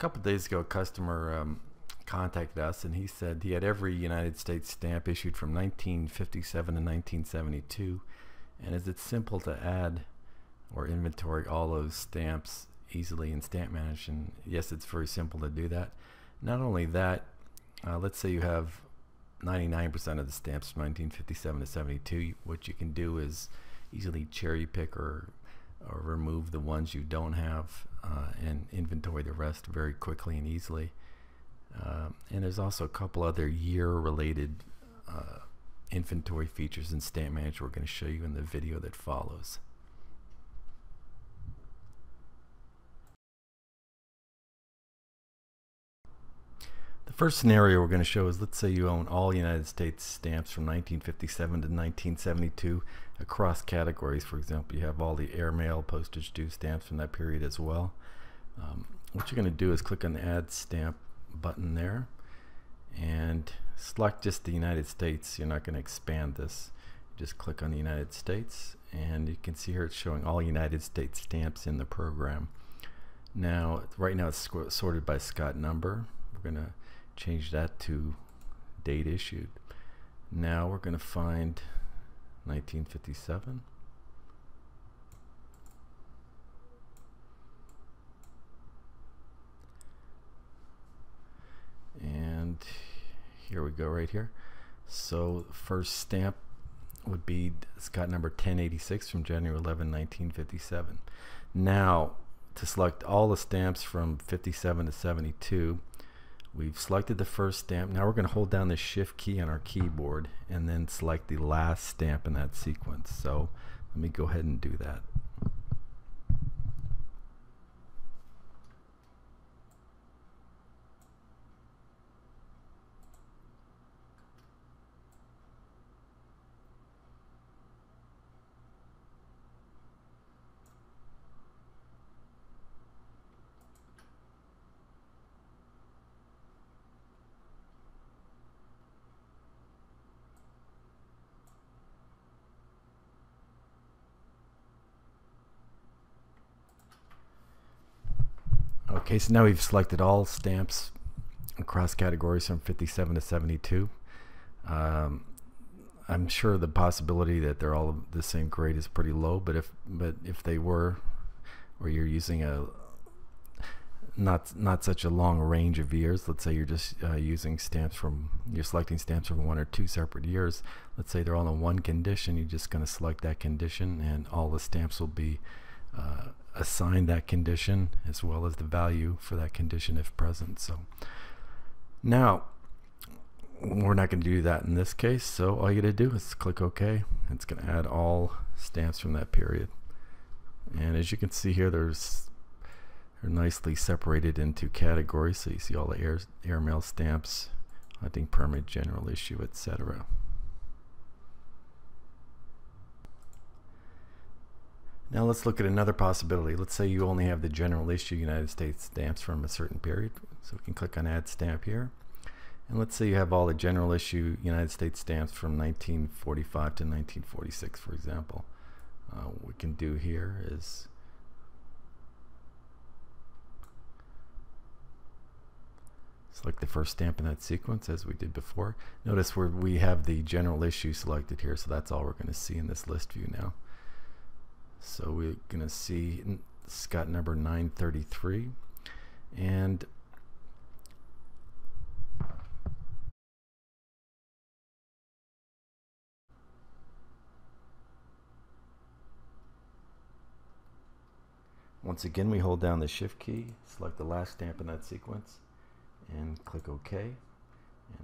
couple days ago, a customer um, contacted us and he said he had every United States stamp issued from 1957 to 1972. And is it simple to add or inventory all those stamps easily in Stamp Manager? And yes, it's very simple to do that. Not only that, uh, let's say you have 99% of the stamps from 1957 to 72. What you can do is easily cherry pick or, or remove the ones you don't have uh, and inventory the rest very quickly and easily. Uh, and there's also a couple other year related uh, inventory features in Stamp Manager we're going to show you in the video that follows. The first scenario we're going to show is let's say you own all United States stamps from 1957 to 1972 across categories. For example, you have all the airmail postage due stamps from that period as well. Um, what you're going to do is click on the Add Stamp button there and select just the United States. You're not going to expand this. Just click on the United States and you can see here it's showing all United States stamps in the program. Now, right now it's sorted by Scott number. We're going to change that to date issued. Now we're going to find 1957. And here we go right here. So first stamp would be Scott number 1086 from January 11, 1957. Now to select all the stamps from 57 to 72 We've selected the first stamp. Now we're going to hold down the shift key on our keyboard and then select the last stamp in that sequence. So let me go ahead and do that. Okay, so now we've selected all stamps across categories from 57 to 72. Um, I'm sure the possibility that they're all the same grade is pretty low, but if but if they were, or you're using a not not such a long range of years. Let's say you're just uh, using stamps from you're selecting stamps from one or two separate years. Let's say they're all in one condition. You're just going to select that condition, and all the stamps will be uh, assign that condition as well as the value for that condition if present. So now we're not going to do that in this case. So all you got to do is click OK. It's going to add all stamps from that period. And as you can see here, there's they're nicely separated into categories. So you see all the air, airmail stamps, hunting permit, general issue, etc. Now let's look at another possibility. Let's say you only have the general issue United States stamps from a certain period. So we can click on add stamp here. And let's say you have all the general issue United States stamps from 1945 to 1946, for example. Uh, what we can do here is select the first stamp in that sequence as we did before. Notice where we have the general issue selected here, so that's all we're going to see in this list view now. So we're going to see Scott number 933 and Once again, we hold down the shift key, select the last stamp in that sequence, and click OK. And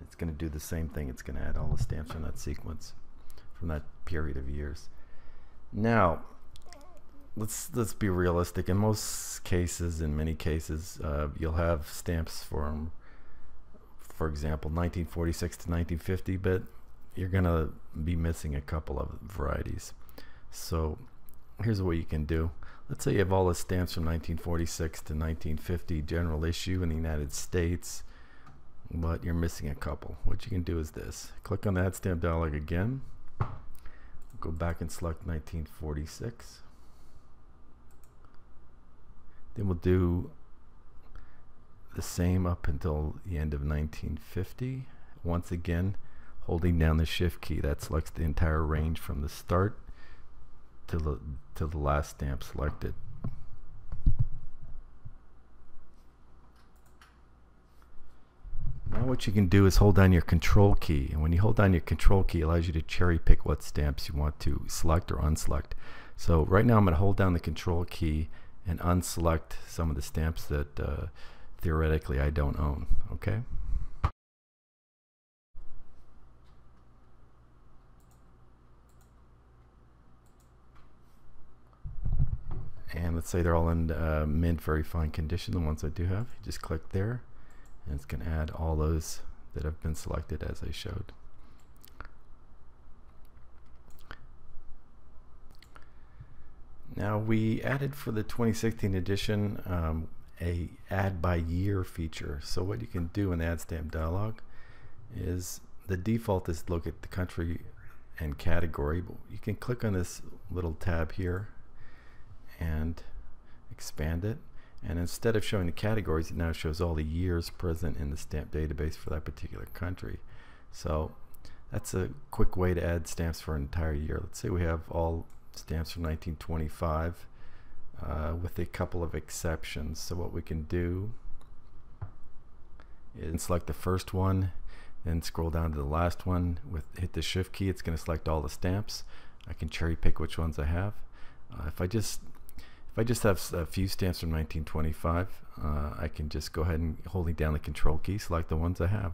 it's going to do the same thing. It's going to add all the stamps from that sequence from that period of years. Now, let's let's be realistic. In most cases, in many cases, uh, you'll have stamps from, for example, 1946 to 1950, but you're gonna be missing a couple of varieties. So here's what you can do. Let's say you have all the stamps from 1946 to 1950 general issue in the United States, but you're missing a couple. What you can do is this. Click on that stamp dialog again. Go back and select 1946 then we'll do the same up until the end of 1950. Once again, holding down the shift key, that selects the entire range from the start to the, to the last stamp selected. Now what you can do is hold down your control key and when you hold down your control key it allows you to cherry pick what stamps you want to select or unselect. So right now I'm going to hold down the control key and unselect some of the stamps that uh, theoretically I don't own. Okay. And let's say they're all in uh, mint very fine condition, the ones I do have. You just click there and it's going to add all those that have been selected as I showed. Now we added for the 2016 edition um, a add by year feature. So what you can do in the add stamp dialog is the default is look at the country and category. But you can click on this little tab here and expand it and instead of showing the categories it now shows all the years present in the stamp database for that particular country so that's a quick way to add stamps for an entire year let's say we have all stamps from 1925 uh, with a couple of exceptions. So what we can do is select the first one then scroll down to the last one with hit the shift key it's going to select all the stamps. I can cherry pick which ones I have. Uh, if I just if I just have a few stamps from 1925, uh, I can just go ahead and holding down the control key, select the ones I have.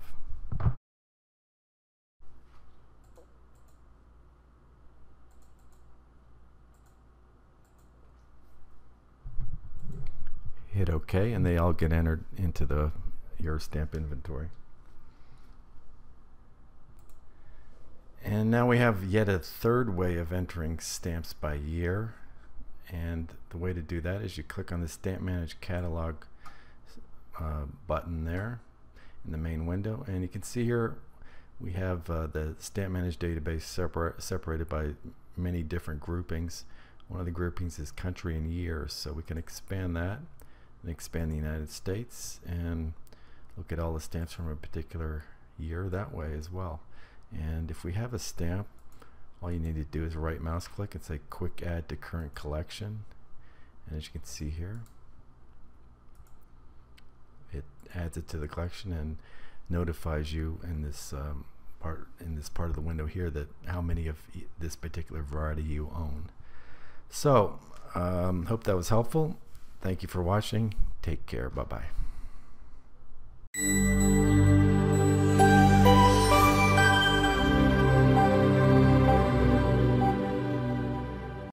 Hit OK and they all get entered into the your stamp inventory. And now we have yet a third way of entering stamps by year. And the way to do that is you click on the stamp manage catalog uh, button there in the main window. And you can see here we have uh, the stamp manage database separ separated by many different groupings. One of the groupings is country and year, so we can expand that and expand the United States and look at all the stamps from a particular year that way as well. And if we have a stamp all you need to do is right mouse click and say quick add to current collection. And as you can see here it adds it to the collection and notifies you in this um, part in this part of the window here that how many of this particular variety you own. So um, hope that was helpful Thank you for watching. Take care. Bye bye.